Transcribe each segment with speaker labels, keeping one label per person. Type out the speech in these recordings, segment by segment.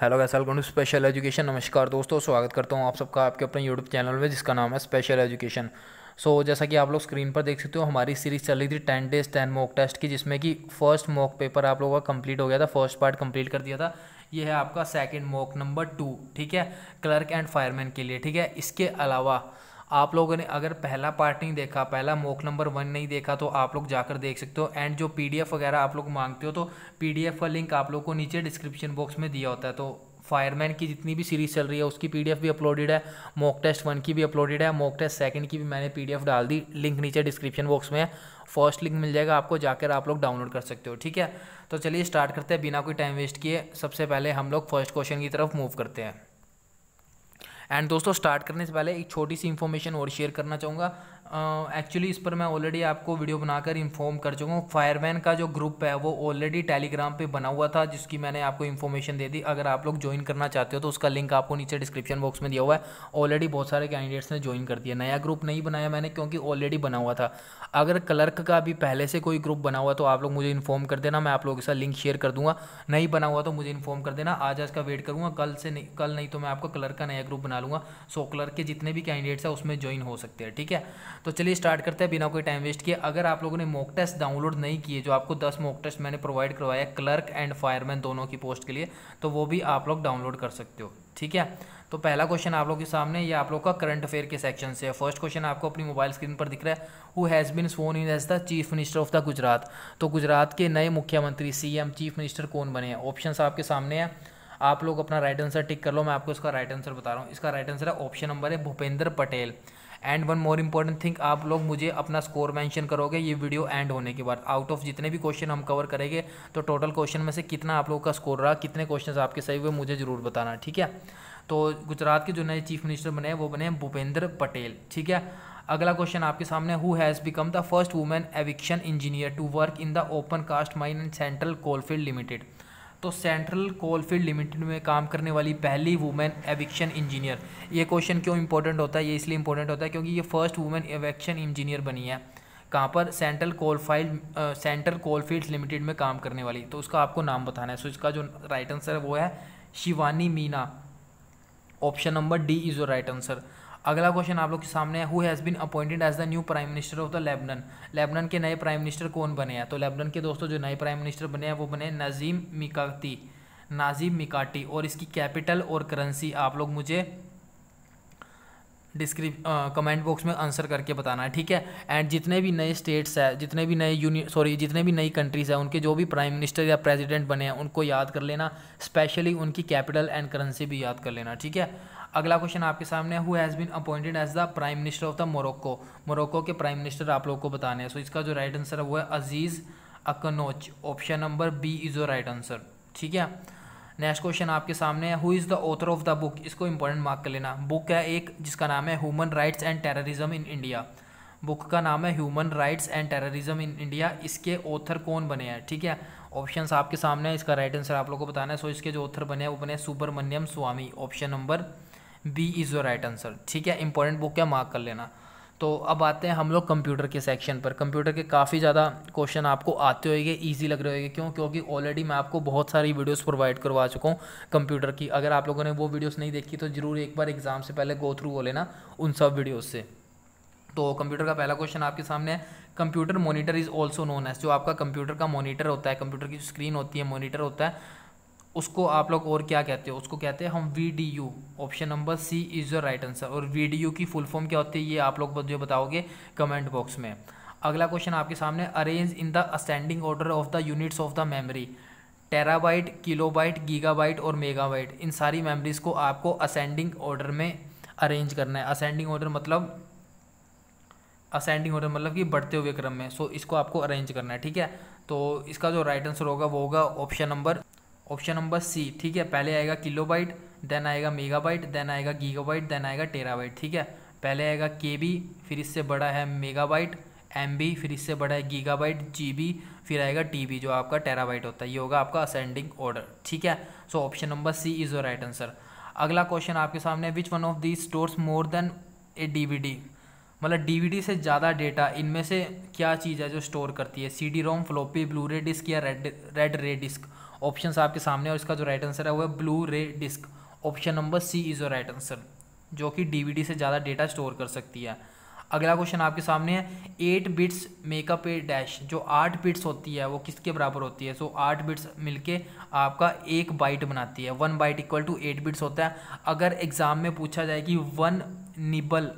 Speaker 1: Hello guys welcome to special education. नमस्कार दोस्तों स्वागत करता हूँ आप सबका आपके अपने यूट्यूब चैनल में जिसका नाम है स्पेशल एजुकेशन। सो so, जैसा कि आप लोग स्क्रीन पर देख सकते हो हमारी सीरीज़ चल रही थी ten days ten mock test की जिसमें कि फ़र्स्ट मॉक पेपर आप लोगों का कंप्लीट हो गया था फ़र्स्ट पार्ट कंप्लीट कर दिया था। ये है आपका सेकेंड मॉक नंबर टू ठीक है? क्लर्क एंड फायरमैन के लिए ठीक है? इसके अलावा आप लोगों ने अगर पहला पार्ट नहीं देखा, पहला मोक नंबर वन नहीं देखा तो आप लोग जाकर देख सकते हो। एंड जो पीडीएफ वगैरह आप लोग मांगते हो तो पीडीएफ का लिंक आप लोग को नीचे डिस्क्रिप्शन बॉक्स में दिया होता है। तो फायरमैन की जितनी भी सीरीज़ चल रही है, उसकी पीडीएफ भी अपलोडेड है मॉक टेस्ट वन की भी अपलोडेड है मॉक टेस्ट सेकंड की भी मैंने पीडीएफ डाल दी लिंक नीचे डिस्क्रिप्शन बॉक्स में है। फ़र्स्ट लिंक मिल जाएगा आपको, जाकर आप लोग डाउनलोड कर सकते हो, ठीक है? तो चलिए स्टार्ट करते हैं, बिना कोई टाइम वेस्ट किए। सबसे पहले हम लोग फ़र्स्ट क्वेश्चन की तरफ़ मूव करते हैं। एंड दोस्तों स्टार्ट करने से पहले एक छोटी सी इन्फॉर्मेशन और शेयर करना चाहूँगा। एक्चुअली uh, इस पर मैं ऑलरेडी आपको वीडियो बनाकर इन्फॉर्म कर चुका हूँ। फायरमैन का जो ग्रुप है वो ऑलरेडी टेलीग्राम पे बना हुआ था जिसकी मैंने आपको इन्फॉर्मेशन दे दी। अगर आप लोग ज्वाइन करना चाहते हो तो उसका लिंक आपको नीचे डिस्क्रिप्शन बॉक्स में दिया हुआ है। ऑलरेडी बहुत सारे कैंडिडेट्स ने ज्वाइन कर दिया। नया ग्रुप नहीं बनाया मैंने क्योंकि ऑलरेडी बना हुआ था। अगर क्लर्क का भी पहले से कोई ग्रुप बना हुआ तो आप लोग मुझे इन्फॉर्म कर देना। मैं आप लोगों के साथ लिंक शेयर कर दूँगा। नहीं बना हुआ तो मुझे इन्फॉर्म कर देना। आज आज का वेट करूँगा। कल से नहीं कल नहीं तो मैं आपको क्लर्क का नया ग्रुप बना लूँगा। सो क्लर्क के जितने भी कैंडिडेट्स हैं उसमें ज्वाइन हो सकते हैं ठीक है? तो चलिए स्टार्ट करते हैं, बिना कोई टाइम वेस्ट किए। अगर आप लोगों ने मॉक टेस्ट डाउनलोड नहीं किए, जो आपको दस मॉक टेस्ट मैंने प्रोवाइड करवाया क्लर्क एंड फायरमैन दोनों की पोस्ट के लिए तो वो भी आप लोग डाउनलोड कर सकते हो, ठीक है? तो पहला क्वेश्चन आप लोग के सामने, ये आप लोग का करंट अफेयर के सेक्शन से है। फ़र्स्ट क्वेश्चन आपको अपनी मोबाइल स्क्रीन पर दिख रहा है। Who has been sworn in as the chief minister of the Gujarat तो गुजरात के नए मुख्यमंत्री सीएम चीफ मिनिस्टर कौन बने हैं? ऑप्शन आपके सामने हैं। आप लोग अपना राइट आंसर टिक कर लो, मैं आपको इसका राइट आंसर बता रहा हूँ। इसका राइट आंसर है ऑप्शन नंबर है, Bhupendra Patel. And one more important thing आप लोग मुझे अपना स्कोर मेंशन करोगे ये वीडियो एंड होने के बाद। आउट ऑफ़ जितने भी क्वेश्चन हम कवर करेंगे तो टोटल क्वेश्चन में से कितना आप लोगों का स्कोर रहा, कितने क्वेश्चन आपके सही हुए, मुझे ज़रूर बताना, ठीक है? तो गुजरात के जो नए चीफ मिनिस्टर बने वो बने भूपेंद्र पटेल, ठीक है? अगला क्वेश्चन आपके सामने who has become the first women excavation engineer to work in the open cast mine and central coalfield limited तो सेंट्रल कोलफील्ड लिमिटेड में काम करने वाली पहली वुमेन एविक्शन इंजीनियर ये क्वेश्चन क्यों इंपॉर्टेंट होता है? ये इसलिए इंपॉर्टेंट होता है क्योंकि ये फ़र्स्ट वुमेन एविक्शन इंजीनियर बनी है। कहाँ पर? Central coalfield central coalfield limited में काम करने वाली। तो उसका आपको नाम बताना है। सो इसका जो राइट आंसर है वो है Shivani Meena. Option number D is your right answer अगला क्वेश्चन आप लोग के सामने है has been appointed as the new prime minister of the Lebanon Lebanon के नए प्राइम मिनिस्टर कौन बने हैं? तो लेबनन के दोस्तों, जो नए प्राइम मिनिस्टर बने हैं, वो बने नजीम मिकाती नाजिम मिकाटी और इसकी कैपिटल और करेंसी आप लोग मुझे डिस्क्रिप कमेंट बॉक्स में आंसर करके बताना है ठीक है? एंड जितने भी नए स्टेट्स है जितने भी नए यूनि सॉरी जितने भी नई कंट्रीज़ हैं उनके जो भी प्राइम मिनिस्टर या प्रेसिडेंट बने हैं उनको याद कर लेना स्पेशली उनकी कैपिटल एंड करेंसी भी याद कर लेना ठीक है? अगला क्वेश्चन आपके सामने who has been appointed as the prime minister of the Morocco Morocco के प्राइम मिनिस्टर आप लोग को बताने हैं। सो so, इसका जो राइट आंसर है वो है Aziz Akhannouch option number B is your right answer ठीक है? नेक्स्ट क्वेश्चन आपके सामने है who is the author of the book इसको इंपॉर्टेंट मार्क कर लेना। बुक है एक, जिसका नाम है human rights and terrorism in India book का नाम है human rights and terrorism in India इसके ऑथर कौन बने हैं? ठीक है? ऑप्शन आपके सामने है, इसका राइट आंसर आप लोगों को बताना है। सो इसके जो ऑथर बने हैं, वो बने Subramanian Swamy option number B is your right answer ठीक है? इंपॉर्टेंट बुक है मार्क कर लेना। तो अब आते हैं हम लोग कंप्यूटर के सेक्शन पर। कंप्यूटर के काफ़ी ज़्यादा क्वेश्चन आपको आते होंगे ईजी लग रहे होंगे। क्यों? क्योंकि ऑलरेडी मैं आपको बहुत सारी वीडियोस प्रोवाइड करवा चुका हूँ कंप्यूटर की। अगर आप लोगों ने वो वीडियोस नहीं देखी तो ज़रूर एक बार एग्ज़ाम से पहले गो थ्रू हो लेना उन सब वीडियोज़ से। तो कंप्यूटर का पहला क्वेश्चन आपके सामने है। Computer monitor is also known as जो आपका कंप्यूटर का मोनीटर होता है, कंप्यूटर की स्क्रीन होती है मोनीटर होता है उसको आप लोग और क्या कहते हो? उसको कहते हैं हम V D U option number C is your right answer और वी डी यू की फुल फॉर्म क्या होती है? ये आप लोग जो बताओगे कमेंट बॉक्स में। अगला क्वेश्चन आपके सामने arrange in the ascending order of the units of the memory terabyte kilobyte gigabyte और मेगाबाइट इन सारी मेमरीज को आपको असेंडिंग ऑर्डर में अरेंज करना है। असेंडिंग ऑर्डर मतलब असेंडिंग ऑर्डर मतलब कि बढ़ते हुए क्रम में। सो so, इसको आपको अरेंज करना है ठीक है? तो इसका जो राइट आंसर होगा वो होगा option number option number C, ठीक है? पहले आएगा किलो बाइट देन आएगा मेगा बाइट देन आएगा गीगा बाइट देन आएगा टेरा बाइट ठीक है? पहले आएगा के बी फिर इससे बड़ा है मेगा बाइट एम बी फिर इससे बड़ा है गीगा बाइट जी बी फिर आएगा टी जो आपका टेरा बाइट होता है। ये होगा आपका असेंडिंग ऑर्डर ठीक है? So option number C is the right answer अगला क्वेश्चन आपके सामने which one of the stores more than a D मतलब डीवीडी से ज़्यादा डेटा इनमें से क्या चीज़ है जो स्टोर करती है? C D ROM floppy blu ray disc या red red ray disc option आपके सामने और इसका जो राइट आंसर है वो है blu ray disc option number C is your right answer जो कि डीवीडी से ज़्यादा डेटा स्टोर कर सकती है. अगला क्वेश्चन आपके सामने है eight bits make up a dash जो आठ बिट्स होती है, वो किसके बराबर होती है? सो आठ बिट्स मिलके आपका एक बाइट बनाती है. One byte equal to eight bits होता है. अगर एग्ज़ाम में पूछा जाए कि वन निबल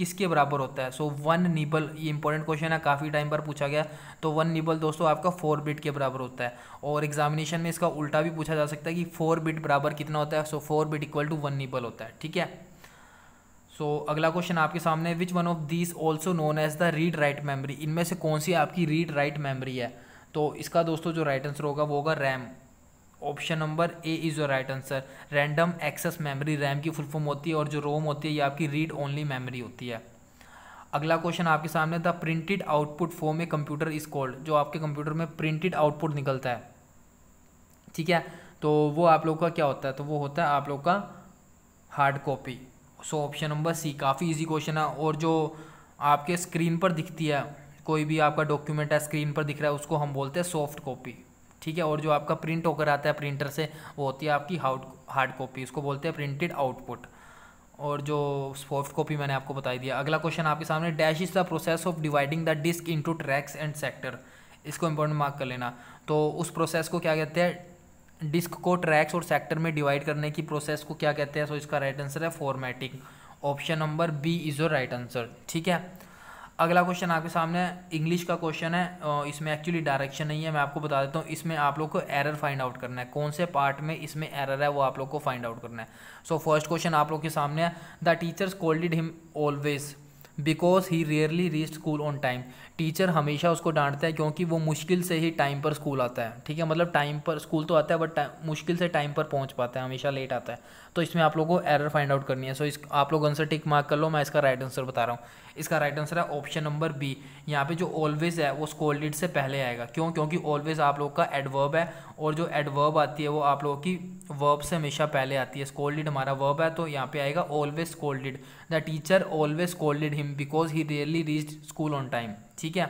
Speaker 1: किसके बराबर होता है? सो वन निबल ये इंपॉर्टेंट क्वेश्चन है काफ़ी टाइम पर पूछा गया। तो वन निबल दोस्तों आपका फोर बिट के बराबर होता है। और एग्जामिनेशन में इसका उल्टा भी पूछा जा सकता है कि फोर बिट बराबर कितना होता है? So four bit equal to one nibble होता है ठीक है? सो so, अगला क्वेश्चन आपके सामने which one of this also known as the read write memory इनमें से कौन सी आपकी रीड राइट मेमरी है? तो इसका दोस्तों जो राइट आंसर होगा वो होगा RAM option number A is your right answer. Random access memory, RAM की फुल फॉर्म होती है और जो रोम होती है, ये आपकी रीड ओनली मेमोरी होती है। अगला क्वेश्चन आपके सामने था, printed output form a computer is called, जो आपके कंप्यूटर में प्रिंटेड आउटपुट निकलता है। ठीक है? तो वो आप लोग का क्या होता है? तो वो होता है आप लोग का hard copy. So option number C, काफ़ी इजी क्वेश्चन है। और जो आपके स्क्रीन पर दिखती है, कोई भी आपका डॉक्यूमेंट है स्क्रीन पर दिख रहा है, उसको हम बोलते हैं सॉफ्ट कॉपी ठीक है, और जो आपका प्रिंट होकर आता है प्रिंटर से, वो होती है आपकी हार्ड हार्ड कॉपी उसको बोलते हैं प्रिंटेड आउटपुट और जो सॉफ्ट कॉपी मैंने आपको बताई दिया अगला क्वेश्चन आपके सामने dash is the process of dividing the disc into tracks and sector इसको इंपॉर्टेंट मार्क कर लेना। तो उस प्रोसेस को क्या कहते हैं? डिस्क को ट्रैक्स और सेक्टर में डिवाइड करने की प्रोसेस को क्या कहते हैं? सो इसका राइट आंसर है formatting option number B is your right answer ठीक है? अगला क्वेश्चन आपके सामने इंग्लिश का क्वेश्चन है। इसमें एक्चुअली डायरेक्शन नहीं है। मैं आपको बता देता हूँ। इसमें आप लोग को एरर फाइंड आउट करना है। कौन से पार्ट में इसमें एरर है, वो आप लोग को फाइंड आउट करना है। सो फ़र्स्ट क्वेश्चन आप लोग के सामने है। The teachers scolded him always because he rarely reach school on time teacher हमेशा उसको डांटता है क्योंकि वो मुश्किल से ही टाइम पर स्कूल आता है। ठीक है? मतलब टाइम पर स्कूल तो आता है बट मुश्किल से टाइम पर पहुँच पाता है। हमेशा लेट आता है। तो इसमें आप लोगों को एरर फाइंड आउट करनी है। सो इस, आप लोग आंसर टिक मार्क कर लो, मैं इसका राइट आंसर बता रहा हूँ। इसका राइट आंसर है ऑप्शन नंबर बी यहाँ पे जो ऑलवेज है, वो स्कोल्डेड से पहले आएगा। क्यों? क्योंकि ऑलवेज आप लोग का एडवर्ब है, और जो एडवर्ब आती है, वो आप लोगों की वर्ब से हमेशा पहले आती है। स्कोल्डेड हमारा वर्ब है तो यहाँ पे आएगा always scolded the teacher always scolded him because he really reach school on time ठीक है?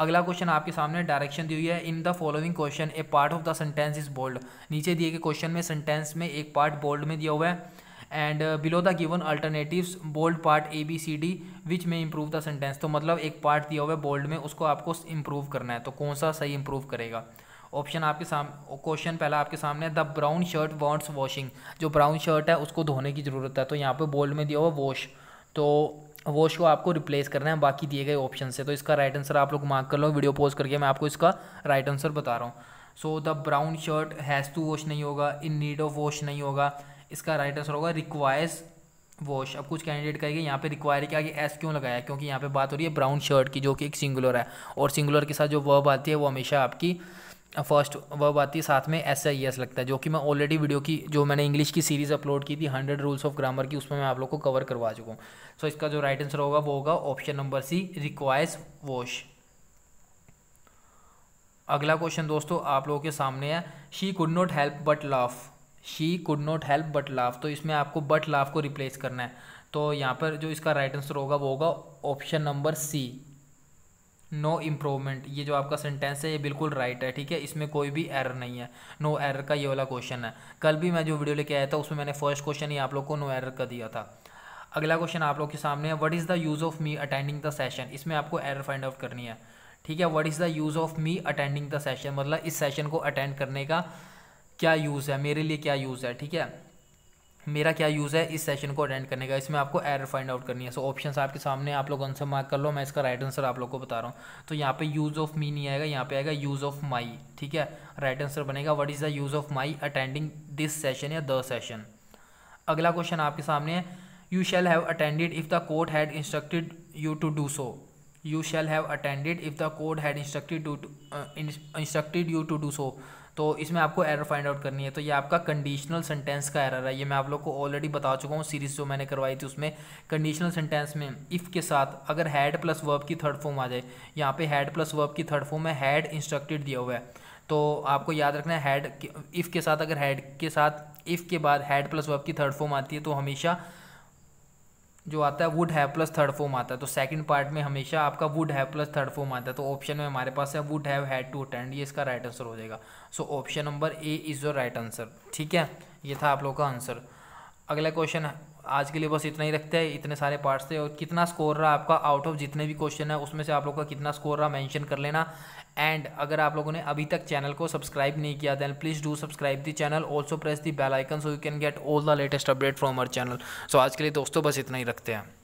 Speaker 1: अगला क्वेश्चन आपके सामने डायरेक्शन दी हुई है। In the following question a part of the sentence is bold नीचे दिए गए क्वेश्चन में सेंटेंस में एक पार्ट बोल्ड में दिया हुआ है। And below the given alternatives bold part A B C D which में इम्प्रूव द सेंटेंस तो मतलब एक पार्ट दिया हुआ है बोल्ड में, उसको आपको इम्प्रूव करना है। तो कौन सा सही इम्प्रूव करेगा? ऑप्शन आपके सामने क्वेश्चन पहला आपके सामने the brown shirt wants washing जो ब्राउन शर्ट है, उसको धोने की ज़रूरत है। तो यहाँ पे बोल्ड में दिया हुआ वॉश तो वॉश को आपको रिप्लेस करना है, बाकी दिए गए ऑप्शन से। तो इसका राइट आंसर आप लोग मार्क कर लो। वीडियो पोज करके मैं आपको इसका राइट आंसर बता रहा हूँ। So the brown shirt has to wash नहीं होगा। इन नीड ऑफ़ वॉश नहीं होगा। इसका राइट आंसर होगा रिक्वायर्स वॉश अब कुछ कैंडिडेट कहेंगे, यहाँ पे रिक्वायर के आगे एस क्यों लगाया? क्योंकि यहाँ पे बात हो रही है ब्राउन शर्ट की, जो कि एक सिंगुलर है। और सिंगुलर के साथ जो वर्ब आती है, वो हमेशा आपकी फ़र्स्ट वर्ब आती है साथ में एस आई एस लगता है जो कि मैं ऑलरेडी वीडियो की जो मैंने इंग्लिश की सीरीज़ अपलोड की थी हंड्रेड रूल्स ऑफ़ ग्रामर की उसमें मैं आप लोग को कवर करवा चुका हूँ। सो so, इसका जो राइट आंसर होगा वो होगा option number C requires wash अगला क्वेश्चन दोस्तों आप लोगों के सामने है she could not help but laugh she could not help but laugh तो इसमें आपको बट लाफ को रिप्लेस करना है। तो यहाँ पर जो इसका राइट आंसर होगा वो होगा option number C no improvement ये जो आपका सेंटेंस है, ये बिल्कुल राइट है, ठीक है? इसमें कोई भी एरर नहीं है। नो no एरर का ये वाला क्वेश्चन है। कल भी मैं जो वीडियो लेके आया था, उसमें मैंने फ़र्स्ट क्वेश्चन ही आप लोग को नो no एरर का दिया था। अगला क्वेश्चन आप लोग के सामने है what is the use of me attending the session इसमें आपको एरर फाइंड आउट करनी है। ठीक है? What is the use of me attending the session मतलब इस सेशन को अटेंड करने का क्या यूज़ है? मेरे लिए क्या यूज़ है? ठीक है? मेरा क्या यूज़ है इस सेशन को अटेंड करने का? इसमें आपको एरर फाइंड आउट करनी है। सो ऑप्शंस आपके सामने, आप लोग आंसर मार्क कर लो। मैं इसका राइट आंसर आप लोग को बता रहा हूँ। तो यहाँ पे यूज़ ऑफ़ मी नहीं आएगा, यहाँ पे आएगा यूज़ ऑफ़ माई ठीक है? राइट आंसर बनेगा। What is the use of my attending this session या द सेशन अगला क्वेश्चन आपके सामने है। You shall have attended if the court had instructed you to do so you shall have attended if the court had instructed instructed you to do so तो इसमें आपको error find out करनी है। तो ये आपका कंडीशनल सेंटेंस का error है। ये मैं आप लोग को ऑलरेडी बता चुका हूँ सीरीज़ जो मैंने करवाई थी उसमें। कंडीशनल सेंटेंस में इफ़ के साथ अगर हैड प्लस वर्ब की थर्ड फॉर्म आ जाए, यहाँ पे हैड प्लस वर्ब की थर्ड फॉर्म में हैड इंस्ट्रक्टेड दिया हुआ है। तो आपको याद रखना है हैड इफ़ के साथ अगर हैड के साथ इफ़ के बाद हैड प्लस वर्ब की थर्ड फॉर्म आती है तो हमेशा जो आता है would have plus third form आता है। तो सेकंड पार्ट में हमेशा आपका वुड है प्लस थर्ड फॉर्म आता है। तो ऑप्शन में हमारे पास है would have had to attend ये इसका राइट आंसर हो जाएगा। So option number A is your right answer ठीक है? ये था आप लोग का आंसर अगला क्वेश्चन आज के लिए बस इतना ही रखते हैं। इतने सारे पार्ट्स थे और कितना स्कोर रहा आपका? आउट ऑफ़ जितने भी क्वेश्चन है, उसमें से आप लोग का कितना स्कोर रहा? मेंशन कर लेना। एंड अगर आप लोगों ने अभी तक चैनल को सब्सक्राइब नहीं किया then please do subscribe the channel also press the bell icon so you can get all the latest update from our channel so आज के लिए दोस्तों बस इतना ही रखते हैं।